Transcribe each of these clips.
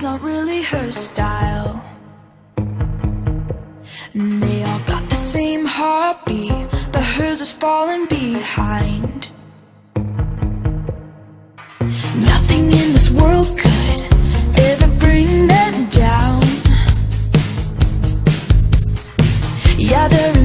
It's not really her style. And they all got the same heartbeat But hers is falling behind. Nothing in this world could ever bring them down. Yeah, there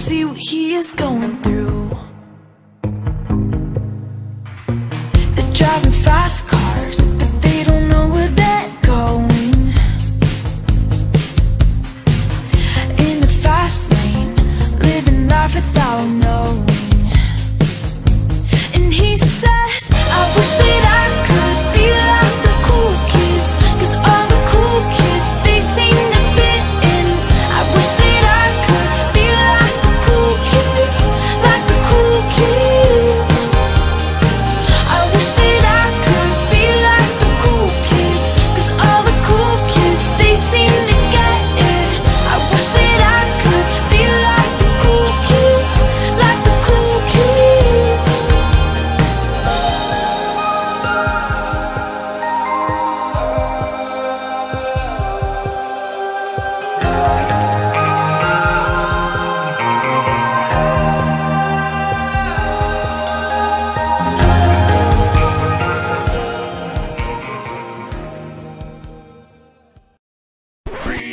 see what he is going through. They're driving fast cars.